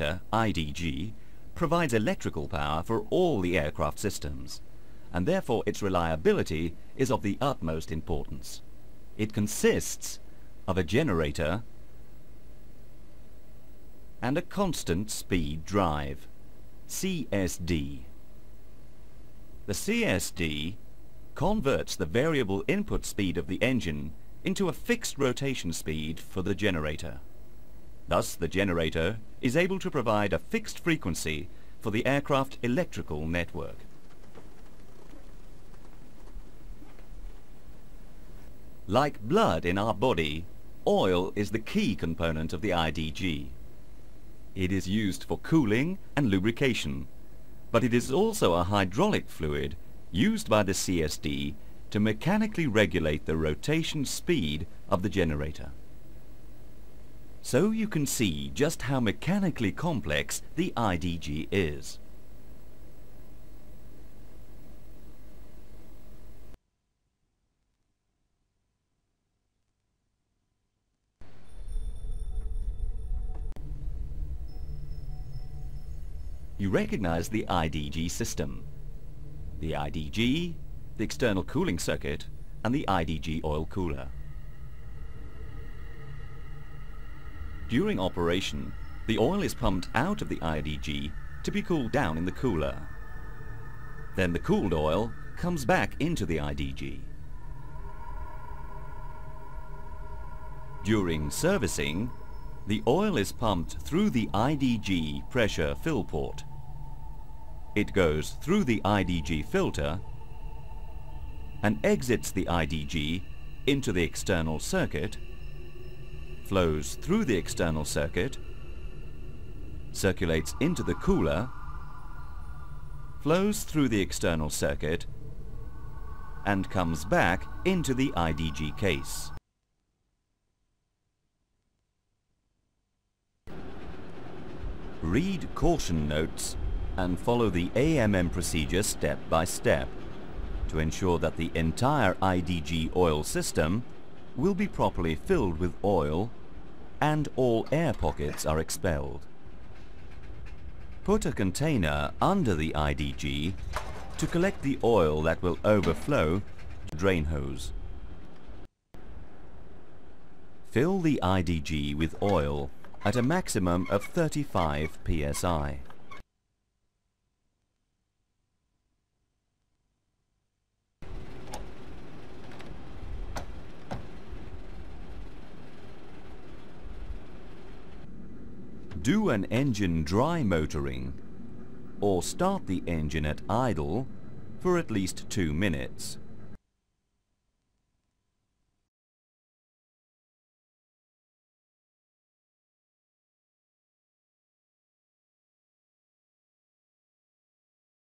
generator, IDG, provides electrical power for all the aircraft systems, and therefore its reliability is of the utmost importance. It consists of a generator and a constant speed drive, CSD. The CSD converts the variable input speed of the engine into a fixed rotation speed for the generator. Thus the generator is able to provide a fixed frequency for the aircraft electrical network. Like blood in our body, oil is the key component of the IDG. It is used for cooling and lubrication, but it is also a hydraulic fluid used by the CSD to mechanically regulate the rotation speed of the generator. So you can see just how mechanically complex the IDG is. You recognize the IDG system. The IDG, the external cooling circuit, and the IDG oil cooler. During operation, the oil is pumped out of the IDG to be cooled down in the cooler. Then the cooled oil comes back into the IDG. During servicing, the oil is pumped through the IDG pressure fill port it goes through the IDG filter and exits the IDG into the external circuit, flows through the external circuit, circulates into the cooler, flows through the external circuit, and comes back into the IDG case. Read caution notes and follow the AMM procedure step by step to ensure that the entire IDG oil system will be properly filled with oil and all air pockets are expelled. Put a container under the IDG to collect the oil that will overflow the drain hose. Fill the IDG with oil at a maximum of 35 psi. Do an engine dry motoring or start the engine at idle for at least two minutes.